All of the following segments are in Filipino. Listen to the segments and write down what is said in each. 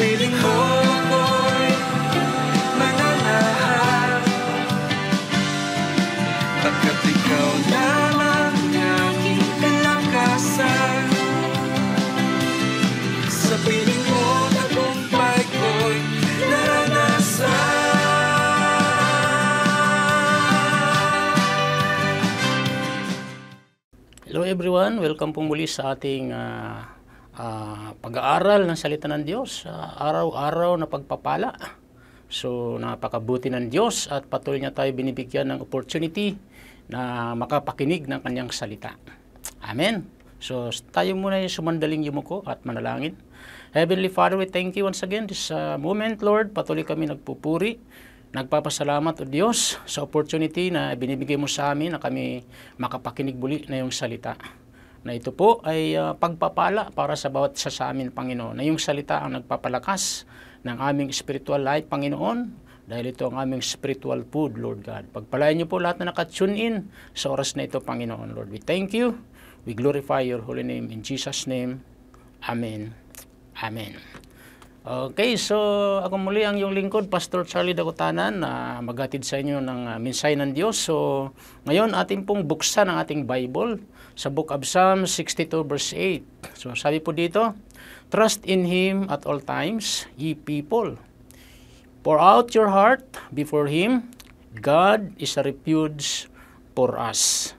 piling mo ako'y mananahan Pagkat ikaw Sa piling mo tagumpay ko'y Hello everyone, welcome po muli sa ating ah, ah, pag-aaral ng salita ng Diyos. Ah, araw-araw na pagpapala. So napakabuti ng Diyos at patuloy niya tayo binibigyan ng opportunity na makapakinig ng kanyang salita. Amen. So tayo muna yung sumandaling yumuko at manalangin. Heavenly Father, we thank you once again this ah, moment, Lord. Patuloy kami nagpupuri. Nagpapasalamat o Diyos sa opportunity na binibigay mo sa amin na kami makapakinig muli na yung salita. Na ito po ay ah, pagpapala para sa bawat isa sa amin, Panginoon. Na yung salita ang nagpapalakas ng aming spiritual life, Panginoon. Dahil ito ang aming spiritual food, Lord God. Pagpalayan niyo po lahat na nakatune in sa oras na ito, Panginoon, Lord. We thank you. We glorify your holy name. In Jesus' name, Amen. Amen. Okay, so ako muli ang iyong lingkod, Pastor Charlie Dagutanan, na maghatid sa inyo ng uh, mensahe ng Diyos. So, ngayon ating pong buksan ang ating Bible sa Book of Psalm 62 verse 8. So, sabi po dito, Trust in Him at all times, ye people. Pour out your heart before Him. God is a refuge for us.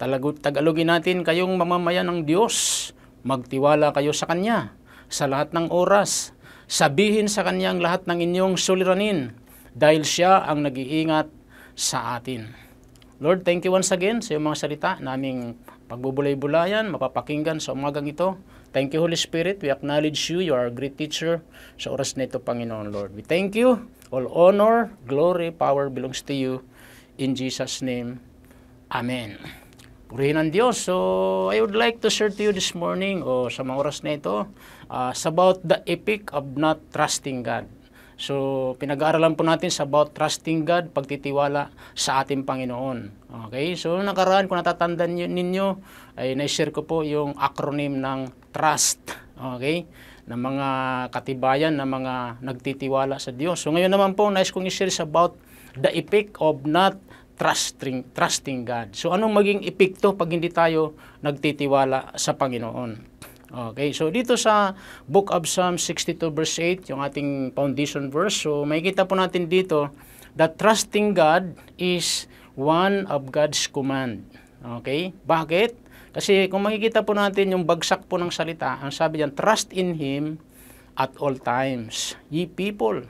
Talagot, tagalogin natin kayong mamamayan ng Diyos. Magtiwala kayo sa Kanya sa lahat ng oras. Sabihin sa Kanya ang lahat ng inyong suliranin dahil Siya ang nag-iingat sa atin. Lord, thank you once again sa iyong mga salita naming pagbubulay-bulayan, mapapakinggan sa umagang ito. Thank you, Holy Spirit. We acknowledge you. You are a great teacher sa oras na ito, Panginoon, Lord. We thank you. All honor, glory, power belongs to you. In Jesus' name, Amen. Purihin ang Diyos. So, I would like to share to you this morning o sa mga oras na ito uh, about the epic of not trusting God. So, pinag-aaralan po natin sa about trusting God, pagtitiwala sa ating Panginoon. Okay? So, nakaraan, kung natatandaan ninyo, ay na-share ko po yung acronym ng trust. Okay? ng mga katibayan ng mga nagtitiwala sa Diyos. So, ngayon naman po, nais kong i-share about the epic of not trusting trusting God. So anong maging epekto pag hindi tayo nagtitiwala sa Panginoon? Okay, so dito sa Book of Psalm 62 verse 8, yung ating foundation verse, so makikita po natin dito that trusting God is one of God's command. Okay? Bakit? Kasi kung makikita po natin yung bagsak po ng salita, ang sabi diyan, trust in Him at all times, ye people.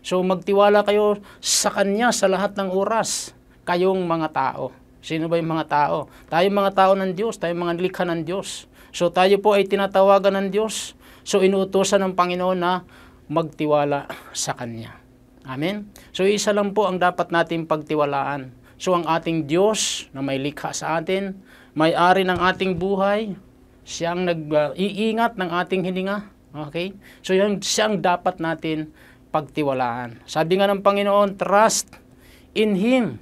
So magtiwala kayo sa Kanya sa lahat ng oras kayong mga tao. Sino ba yung mga tao? Tayo mga tao ng Diyos, tayo mga nilikha ng Diyos. So tayo po ay tinatawagan ng Diyos. So inuutosan ng Panginoon na magtiwala sa Kanya. Amen? So isa lang po ang dapat nating pagtiwalaan. So ang ating Diyos na may likha sa atin, may-ari ng ating buhay, siyang nag-iingat ng ating hininga. Okay? So yan siyang dapat natin pagtiwalaan. Sabi nga ng Panginoon, trust in Him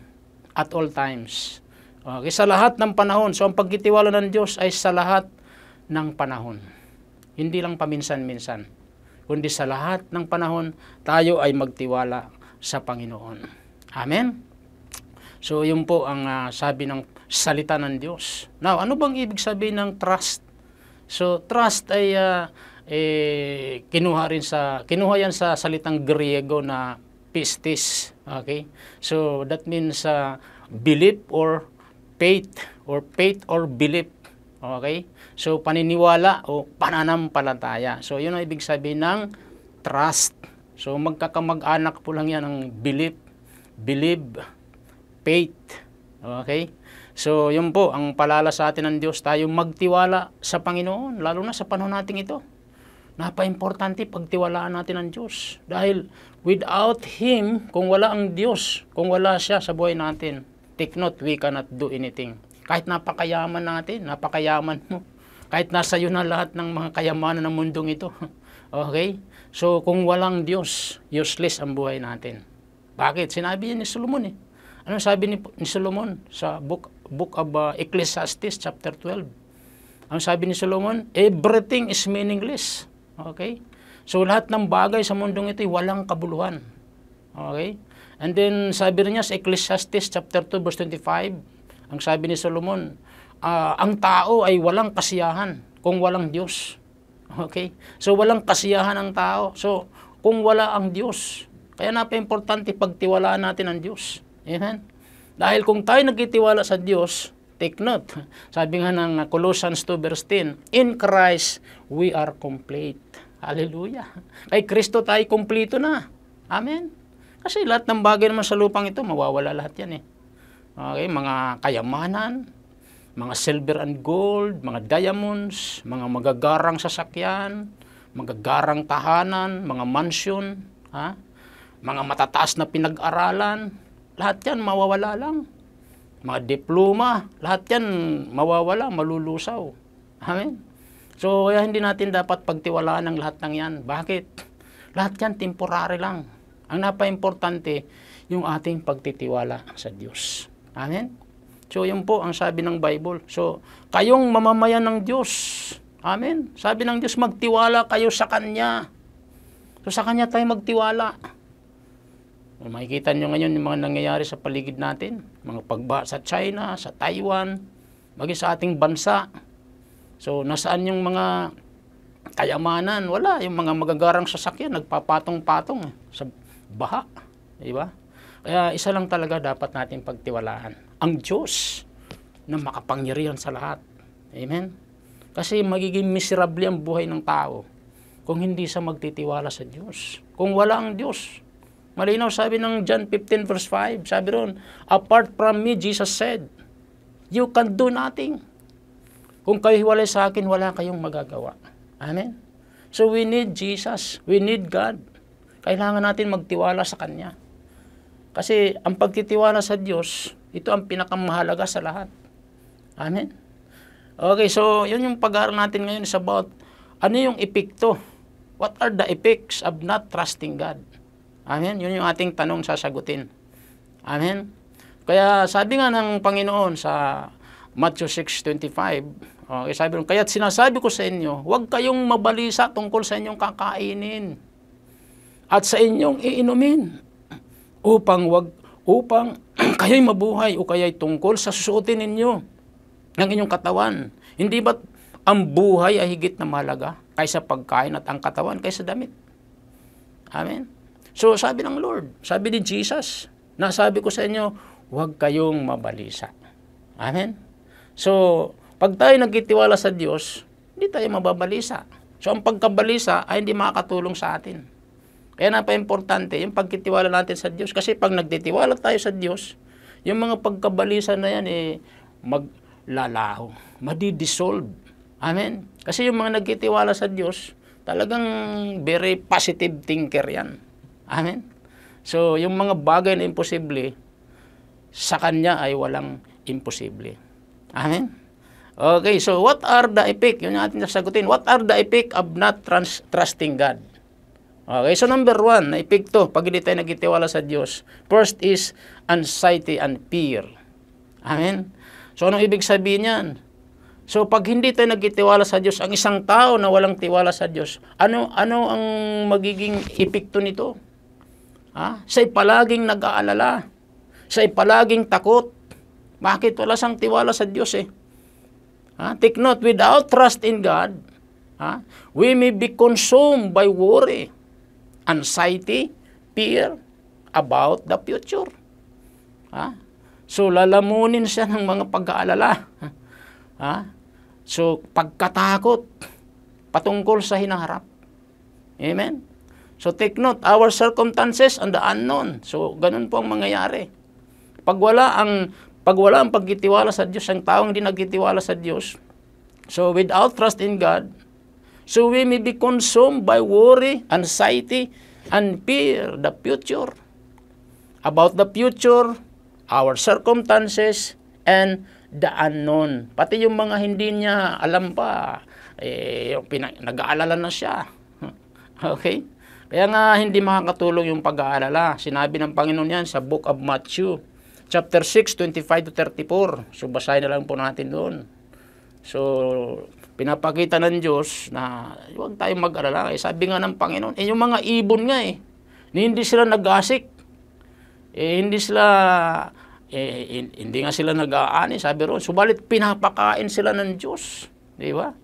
at all times. Okay, sa lahat ng panahon. So ang pagkitiwala ng Diyos ay sa lahat ng panahon. Hindi lang paminsan-minsan. Kundi sa lahat ng panahon, tayo ay magtiwala sa Panginoon. Amen? So yun po ang uh, sabi ng salita ng Diyos. Now, ano bang ibig sabihin ng trust? So trust ay uh, eh, kinuha rin sa kinuha yan sa salitang Griego na pistis. Okay? So that means uh, belief or faith or faith or belief. Okay? So paniniwala o pananampalataya. So yun ang ibig sabihin ng trust. So magkakamag-anak po lang yan ng belief, believe, faith. Okay? So yun po ang palala sa atin ng Diyos tayo magtiwala sa Panginoon lalo na sa panahon nating ito. Napa-importante pagtiwalaan natin ang Diyos. Dahil without Him, kung wala ang Diyos, kung wala siya sa buhay natin, take note, we cannot do anything. Kahit napakayaman natin, napakayaman mo. Kahit nasa iyo na lahat ng mga kayamanan ng mundong ito. okay? So, kung walang Diyos, useless ang buhay natin. Bakit? Sinabi ni Solomon eh. Ano sabi ni, ni Solomon sa book, book of uh, Ecclesiastes chapter 12? Ang sabi ni Solomon, everything is meaningless. Okay? So lahat ng bagay sa mundong ito ay walang kabuluhan. Okay? And then sabi niya sa Ecclesiastes chapter 2 verse 25, ang sabi ni Solomon, ah, ang tao ay walang kasiyahan kung walang Diyos. Okay? So walang kasiyahan ang tao. So kung wala ang Diyos, kaya napaka-importante pagtiwalaan natin ang Diyos. Amen? Dahil kung tayo nagtitiwala sa Diyos, take note, sabi nga ng Colossians 2 verse 10, In Christ we are complete. Hallelujah. Kay Kristo tayo kumplito na. Amen. Kasi lahat ng bagay naman sa lupang ito, mawawala lahat yan eh. Okay, mga kayamanan, mga silver and gold, mga diamonds, mga magagarang sasakyan, magagarang tahanan, mga mansion, ha? mga matataas na pinag-aralan, lahat yan mawawala lang. Mga diploma, lahat yan mawawala, malulusaw. Amen? So, kaya hindi natin dapat pagtiwalaan ng lahat ng yan. Bakit? Lahat yan temporary lang. Ang napa-importante, yung ating pagtitiwala sa Diyos. Amen? So, yun po ang sabi ng Bible. So, kayong mamamayan ng Diyos. Amen? Sabi ng Diyos, magtiwala kayo sa Kanya. So, sa Kanya tayo magtiwala. Makikita nyo ngayon yung mga nangyayari sa paligid natin. Mga pagba sa China, sa Taiwan, maging sa ating bansa. So, nasaan yung mga kayamanan? Wala. Yung mga magagarang sasakyan, nagpapatong-patong sa baha. Di ba? Kaya isa lang talaga dapat natin pagtiwalaan. Ang Diyos na makapangyarihan sa lahat. Amen? Kasi magiging miserable ang buhay ng tao kung hindi sa magtitiwala sa Diyos. Kung wala ang Diyos. Malinaw sabi ng John 15 verse 5, sabi ron, Apart from me, Jesus said, you can do nothing. Kung kayo hiwalay sa akin, wala kayong magagawa. Amen? So we need Jesus. We need God. Kailangan natin magtiwala sa Kanya. Kasi ang pagtitiwala sa Diyos, ito ang pinakamahalaga sa lahat. Amen? Okay, so yun yung pag-aaral natin ngayon is about ano yung epekto? What are the effects of not trusting God? Amen? Yun yung ating tanong sasagutin. Amen? Kaya sabi nga ng Panginoon sa Matthew 6.25, okay, sabi rin, kaya't sinasabi ko sa inyo, huwag kayong mabalisa tungkol sa inyong kakainin at sa inyong iinumin upang wag upang kayo'y mabuhay o kaya'y tungkol sa susuotin ninyo ng inyong katawan. Hindi ba ang buhay ay higit na mahalaga kaysa pagkain at ang katawan kaysa damit? Amen? So sabi ng Lord, sabi ni Jesus, nasabi ko sa inyo, huwag kayong mabalisa. Amen? So, pag tayo nagkitiwala sa Diyos, hindi tayo mababalisa. So, ang pagkabalisa ay hindi makakatulong sa atin. Kaya napaka-importante yung pagkitiwala natin sa Diyos. Kasi pag nagtitiwala tayo sa Diyos, yung mga pagkabalisa na yan, eh, maglalaho, madidissolve. Amen? Kasi yung mga nagkitiwala sa Diyos, talagang very positive thinker yan. Amen? So, yung mga bagay na imposible, sa Kanya ay walang imposible. Amen? Okay, so what are the effect? Yun yung ating sasagutin. What are the effect of not trans- trusting God? Okay, so number one, na epekto pag hindi tayo nagtitiwala sa Diyos. First is anxiety and fear. Amen? So anong ibig sabihin yan? So pag hindi tayo nagtitiwala sa Diyos, ang isang tao na walang tiwala sa Diyos, ano ano ang magiging epekto nito? Ha? Siya'y palaging nag-aalala. Siya'y palaging takot. Bakit? Wala siyang tiwala sa Diyos eh. Ha? Take note, without trust in God, ha? we may be consumed by worry, anxiety, fear about the future. Ha? So, lalamunin siya ng mga pag-aalala. Ha? So, pagkatakot patungkol sa hinaharap. Amen? So, take note, our circumstances and the unknown. So, ganun po ang mangyayari. Pag wala ang pag wala ang pagkitiwala sa Diyos, ang taong hindi nagkitiwala sa Diyos, so without trust in God, so we may be consumed by worry, anxiety, and fear the future. About the future, our circumstances, and the unknown. Pati yung mga hindi niya alam pa, eh, nag-aalala na siya. Okay? Kaya nga hindi makakatulong yung pag-aalala. Sinabi ng Panginoon yan sa Book of Matthew, chapter 6, 25 to 34. So basahin na lang po natin doon. So, pinapakita ng Diyos na huwag tayong mag-alala. Eh, sabi nga ng Panginoon, eh, yung mga ibon nga eh, hindi sila nag-asik. Eh, hindi sila, eh, hin- hindi nga sila nag-aani, sabi roon. Subalit, pinapakain sila ng Diyos. Di ba?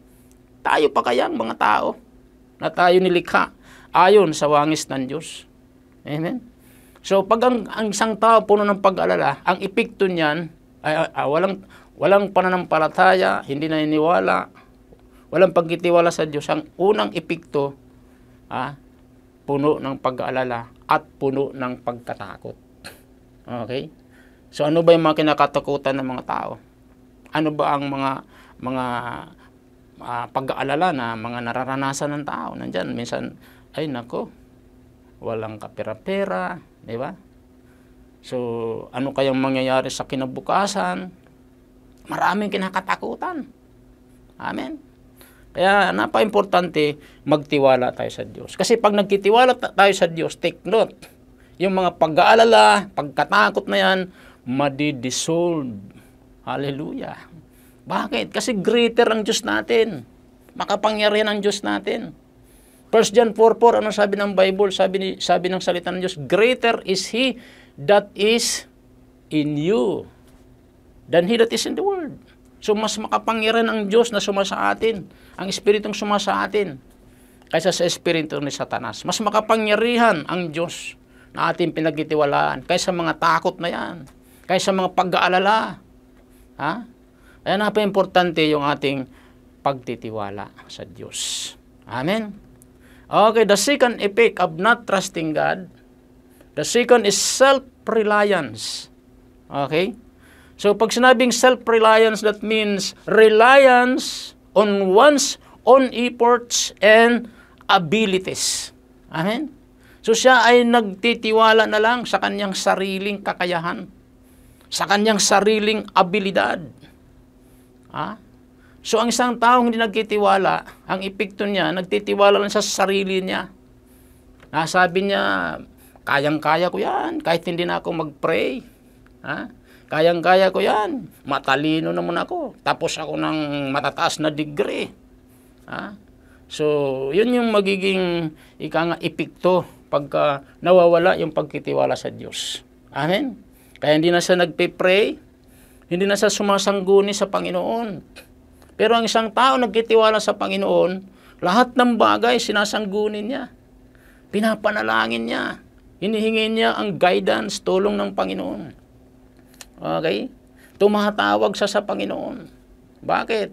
Tayo pa kaya ang mga tao na tayo nilikha ayon sa wangis ng Diyos. Amen? So, pag ang, ang isang tao puno ng pag-alala, ang epekto niyan, ay, ay- ay, walang, walang pananampalataya, hindi naniniwala, walang pagkitiwala sa Diyos, ang unang epekto, ah, puno ng pag-aalala at puno ng pagkatakot. Okay? So, ano ba yung mga kinakatakutan ng mga tao? Ano ba ang mga mga ah, pag-aalala na mga nararanasan ng tao? Nandyan, minsan, ay nako, walang kapera-pera, di ba? So, ano kayang mangyayari sa kinabukasan? Maraming kinakatakutan. Amen. Kaya napaka-importante magtiwala tayo sa Diyos. Kasi pag nagtitiwala ta- tayo sa Diyos, take note, yung mga pag-aalala, pagkatakot na yan, madidissolve. Hallelujah. Bakit? Kasi greater ang Diyos natin. Makapangyarihan ang Diyos natin. 1 John 4.4, ano sabi ng Bible? Sabi, ni, sabi ng salita ng Diyos, Greater is He that is in you than He that is in the world. So, mas makapangyarihan ang Diyos na suma sa atin, ang Espiritong suma sa atin, kaysa sa Espiritu ni Satanas. Mas makapangyarihan ang Diyos na ating pinagtitiwalaan kaysa mga takot na yan, kaysa mga pag-aalala. Ha? Kaya napaka-importante yung ating pagtitiwala sa Diyos. Amen? Okay, the second effect of not trusting God, the second is self-reliance. Okay? So, pag sinabing self-reliance, that means reliance on one's own efforts and abilities. Amen? So, siya ay nagtitiwala na lang sa kanyang sariling kakayahan, sa kanyang sariling abilidad. Ha? So, ang isang taong hindi nagtitiwala, ang epekto niya, nagtitiwala lang sa sarili niya. Nasabi niya, kayang-kaya ko yan, kahit hindi na ako mag-pray. Ha? Kayang-kaya ko yan. Matalino naman ako. Tapos ako ng matataas na degree. Ha? So, yun yung magiging ika nga epekto pagka nawawala yung pagkitiwala sa Diyos. Amen? Kaya hindi na siya nagpe-pray, hindi na siya sumasangguni sa Panginoon. Pero ang isang tao nagkitiwala sa Panginoon, lahat ng bagay sinasanggunin niya. Pinapanalangin niya. Hinihingi niya ang guidance, tulong ng Panginoon. Okay? Tumatawag siya sa Panginoon. Bakit?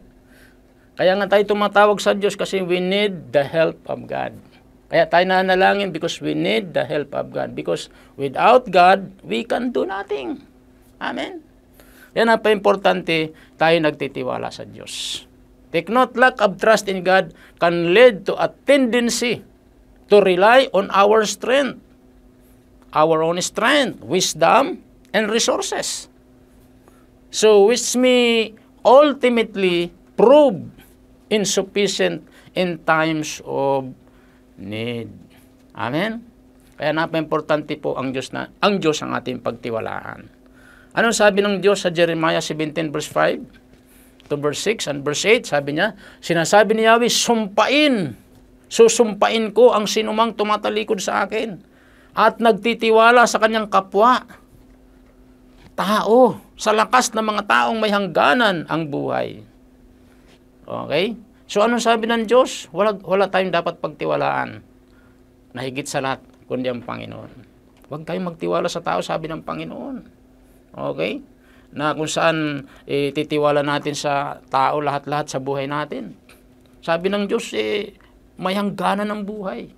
Kaya nga tayo tumatawag sa Diyos kasi we need the help of God. Kaya tayo nanalangin because we need the help of God. Because without God, we can do nothing. Amen? Yan ang pa-importante, tayo nagtitiwala sa Diyos. Take note, lack of trust in God can lead to a tendency to rely on our strength, our own strength, wisdom, and resources. So, which may ultimately prove insufficient in times of need. Amen? Kaya napaka-importante po ang Diyos na ang Diyos ang ating pagtiwalaan. Ano sabi ng Diyos sa Jeremiah 17 verse 5 to verse 6 and verse 8? Sabi niya, sinasabi ni Yahweh, sumpain, susumpain ko ang sinumang tumatalikod sa akin at nagtitiwala sa kanyang kapwa. Tao, sa lakas ng mga taong may hangganan ang buhay. Okay? So ano sabi ng Diyos? Wala, wala tayong dapat pagtiwalaan na higit sa lahat, kundi ang Panginoon. Huwag tayong magtiwala sa tao, sabi ng Panginoon. Okay? Na kung saan eh, titiwala natin sa tao lahat-lahat sa buhay natin. Sabi ng Diyos, eh, may hangganan ng buhay.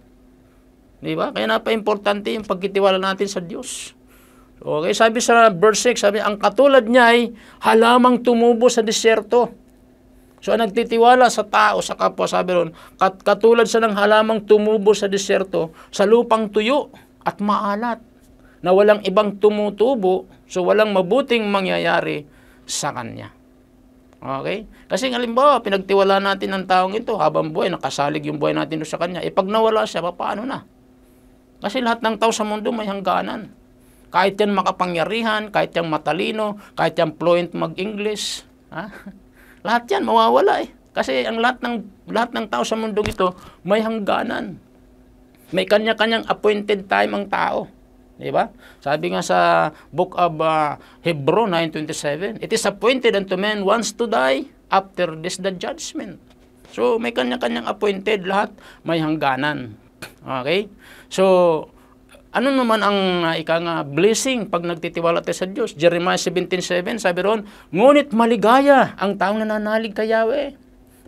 Di ba? Kaya napaka-importante yung pagkitiwala natin sa Diyos. Okay, sabi sa verse 6, sabi, ang katulad niya ay halamang tumubo sa disyerto. So, ang nagtitiwala sa tao, sa kapwa, sabi ron, kat katulad sa ng halamang tumubo sa disyerto, sa lupang tuyo at maalat, na walang ibang tumutubo, so walang mabuting mangyayari sa kanya. Okay? Kasi halimbawa, pinagtiwala natin ng taong ito, habang buhay, nakasalig yung buhay natin sa kanya. E pag nawala siya, paano na? Kasi lahat ng tao sa mundo may hangganan. Kahit yan makapangyarihan, kahit yan matalino, kahit yan fluent mag-English, ha? Lahat yan mawawala eh. Kasi ang lahat ng lahat ng tao sa mundong ito may hangganan. May kanya-kanyang appointed time ang tao. Di ba? Sabi nga sa book of uh, Hebrew 9.27, It is appointed unto men once to die, after this the judgment. So, may kanya-kanyang appointed lahat, may hangganan. Okay? So, ano naman ang uh, ika nga blessing pag nagtitiwala tayo sa Diyos? Jeremiah 17.7, sabi ron, Ngunit maligaya ang taong nananalig kay Yahweh.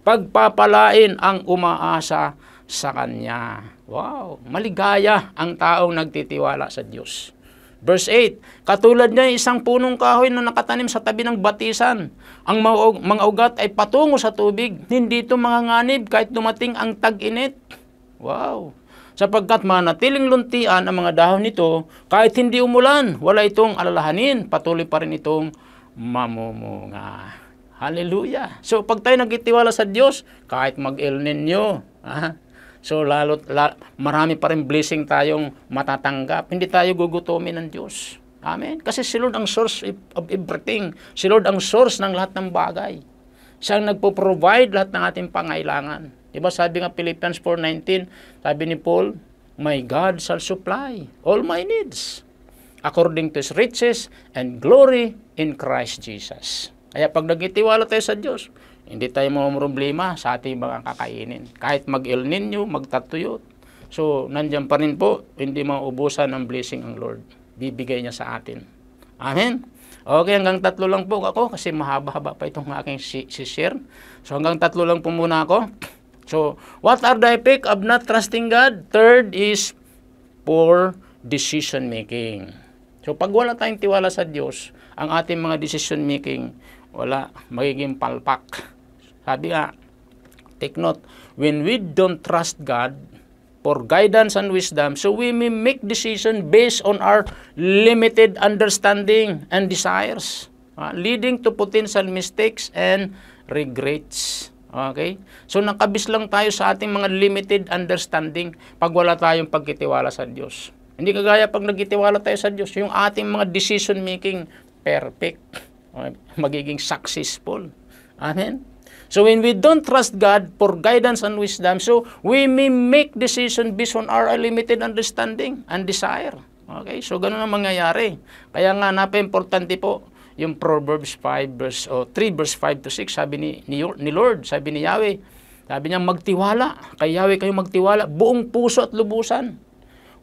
Pagpapalain ang umaasa sa Kanya. Wow, maligaya ang taong nagtitiwala sa Diyos. Verse 8, katulad niya isang punong kahoy na nakatanim sa tabi ng batisan. Ang mga, ugat ay patungo sa tubig. Hindi ito mga nganib kahit dumating ang tag-init. Wow. Sapagkat manatiling luntian ang mga dahon nito, kahit hindi umulan, wala itong alalahanin, patuloy pa rin itong mamumunga. Hallelujah. So pag tayo nagtitiwala sa Diyos, kahit mag-El Nino, ah, so lalo, la, marami pa rin blessing tayong matatanggap. Hindi tayo gugutomin ng Diyos. Amen. Kasi si Lord ang source of everything. Si Lord ang source ng lahat ng bagay. Siya ang nagpo-provide lahat ng ating pangailangan. Diba sabi nga Philippians 4.19, sabi ni Paul, My God shall supply all my needs according to His riches and glory in Christ Jesus. Kaya pag nagtitiwala tayo sa Diyos, hindi tayo problema sa ating mga kakainin. Kahit mag-El Nino, magtatuyot. So, nandyan pa rin po, hindi maubusan ng blessing ang Lord. Bibigay niya sa atin. Amen? Okay, hanggang tatlo lang po ako kasi mahaba-haba pa itong aking si-share. So, hanggang tatlo lang po muna ako. So, what are the effect of not trusting God? Third is poor decision making. So, pag wala tayong tiwala sa Diyos, ang ating mga decision making wala, magiging palpak. Sabi nga, take note, when we don't trust God for guidance and wisdom, so we may make decision based on our limited understanding and desires, uh, leading to potential mistakes and regrets. Okay? So nakabis lang tayo sa ating mga limited understanding pag wala tayong pagkitiwala sa Diyos. Hindi kagaya pag nagkitiwala tayo sa Diyos, yung ating mga decision making perfect magiging successful. Amen? So when we don't trust God for guidance and wisdom, so we may make decision based on our limited understanding and desire. Okay? So ganun ang mangyayari. Kaya nga napaka-importante po yung Proverbs 5 verse o 3 verse 5 to 6 sabi ni, ni, ni Lord, sabi ni Yahweh, sabi niya magtiwala, kay Yahweh kayo magtiwala buong puso at lubusan.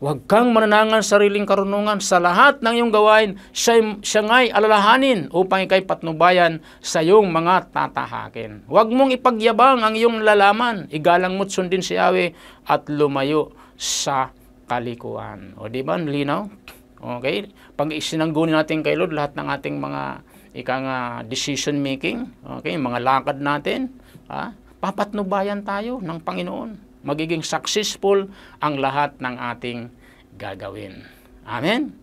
Huwag kang mananangan sariling karunungan sa lahat ng iyong gawain, siya, siya nga'y alalahanin upang ikay patnubayan sa iyong mga tatahakin. Huwag mong ipagyabang ang iyong lalaman, igalang mo't sundin si Yahweh at lumayo sa kalikuan. O di ba, linaw? Okay? Pag isinanggunin natin kay Lord lahat ng ating mga ikang uh, decision making, okay, mga lakad natin, ha? papatnubayan tayo ng Panginoon magiging successful ang lahat ng ating gagawin. Amen?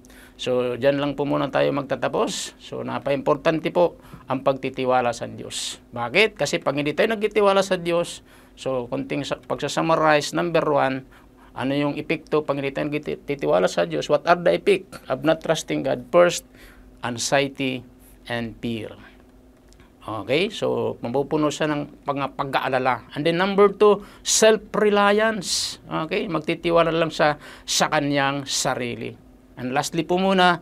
So, dyan lang po muna tayo magtatapos. So, napaka-importante po ang pagtitiwala sa Diyos. Bakit? Kasi pag hindi tayo nagtitiwala sa Diyos, so, kunting pagsasummarize, number one, ano yung epekto pag hindi tayo nagtitiwala sa Diyos? What are the effect of not trusting God? First, anxiety and fear. Okay, so mapupuno siya ng pag- pag-aalala. And then number two, self-reliance. Okay, magtitiwala lang sa sa kanyang sarili. And lastly po muna,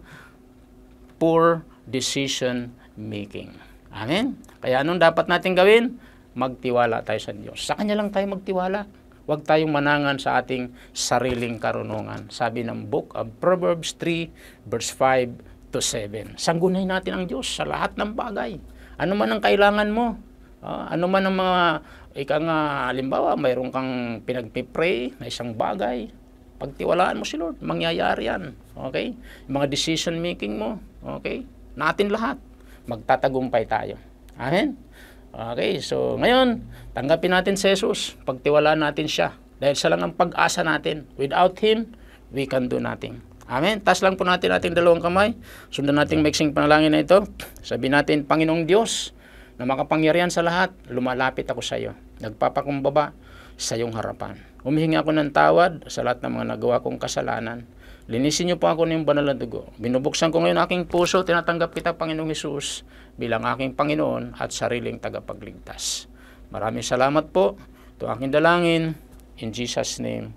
poor decision making. Amen? Kaya anong dapat natin gawin? Magtiwala tayo sa Diyos. Sa Kanya lang tayo magtiwala. Huwag tayong manangan sa ating sariling karunungan. Sabi ng book of Proverbs 3, verse 5 to 7. Sanggunay natin ang Diyos sa lahat ng bagay ano man ang kailangan mo, uh, ano man ang mga, ika nga, halimbawa, mayroon kang pinagpipray na isang bagay, pagtiwalaan mo si Lord, mangyayari yan. Okay? Yung mga decision making mo, okay? Natin lahat, magtatagumpay tayo. Amen? Okay, so ngayon, tanggapin natin si Jesus, pagtiwalaan natin siya. Dahil siya lang ang pag-asa natin. Without Him, we can do nothing. Amen. Tas lang po natin ating dalawang kamay. Sundan natin mixing panalangin na ito. Sabi natin, Panginoong Diyos, na makapangyarihan sa lahat, lumalapit ako sa iyo. Nagpapakumbaba sa iyong harapan. Humihingi ako ng tawad sa lahat ng mga nagawa kong kasalanan. Linisin niyo po ako ng banal na dugo. Binubuksan ko ngayon aking puso, tinatanggap kita, Panginoong Hesus, bilang aking Panginoon at sariling tagapagligtas. Maraming salamat po. Ito aking dalangin. In Jesus' name.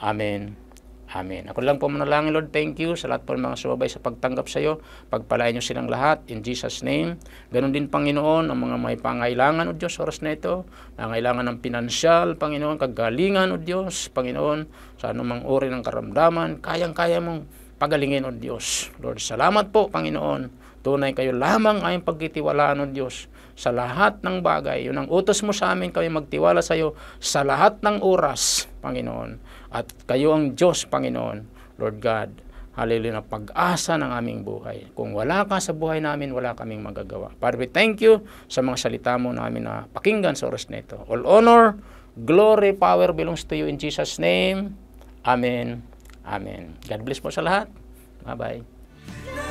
Amen. Amen. Ako lang po manalangin, Lord. Thank you sa lahat po ng mga sumabay sa pagtanggap sa iyo. Pagpalain niyo silang lahat. In Jesus' name. Ganon din, Panginoon, ang mga may pangailangan, O Diyos, oras na ito. Nangailangan ng pinansyal, Panginoon, kagalingan, O Diyos, Panginoon, sa anumang uri ng karamdaman. Kayang-kaya mong pagalingin, O Diyos. Lord, salamat po, Panginoon. Tunay kayo lamang ay pagkitiwalaan, O Diyos, sa lahat ng bagay. Yun ang utos mo sa amin, kami magtiwala sa iyo sa lahat ng oras, Panginoon. At kayo ang Diyos, Panginoon, Lord God. Hallelujah, pag-asa ng aming buhay. Kung wala ka sa buhay namin, wala kaming magagawa. Father, we thank you sa mga salita mo namin na pakinggan sa oras na. All honor, glory, power belongs to you in Jesus' name. Amen. Amen. God bless po sa lahat. Bye-bye.